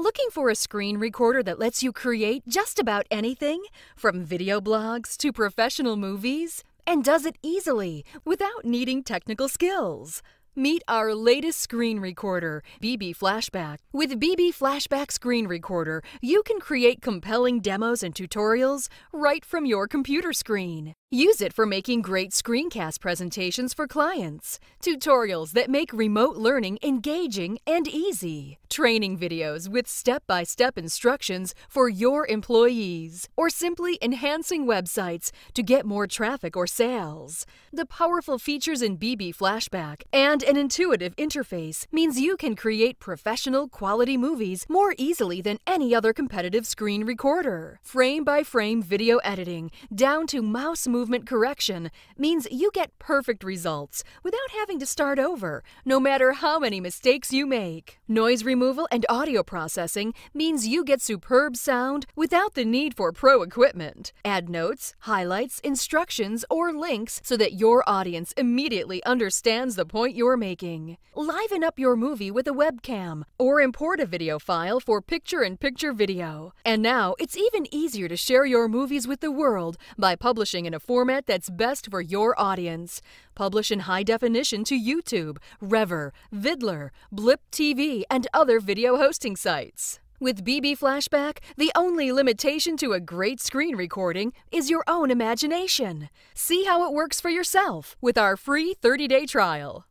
Looking for a screen recorder that lets you create just about anything, from video blogs to professional movies, and does it easily without needing technical skills? Meet our latest screen recorder, BB Flashback. With BB Flashback Screen Recorder, you can create compelling demos and tutorials right from your computer screen. Use it for making great screencast presentations for clients, tutorials that make remote learning engaging and easy, training videos with step by step instructions for your employees, or simply enhancing websites to get more traffic or sales. The powerful features in BB Flashback and an intuitive interface means you can create professional quality movies more easily than any other competitive screen recorder. Frame by frame video editing, down to mouse movement correction means you get perfect results without having to start over, no matter how many mistakes you make. Noise removal and audio processing means you get superb sound without the need for pro equipment. Add notes, highlights, instructions, or links so that your audience immediately understands the point you're making. Liven up your movie with a webcam or import a video file for picture in picture video. And now it's even easier to share your movies with the world by publishing in a format that's best for your audience. Publish in high definition to YouTube, Revver, Viddler, Blip TV, and other video hosting sites. With BB Flashback, the only limitation to a great screen recording is your own imagination. See how it works for yourself with our free 30 day trial.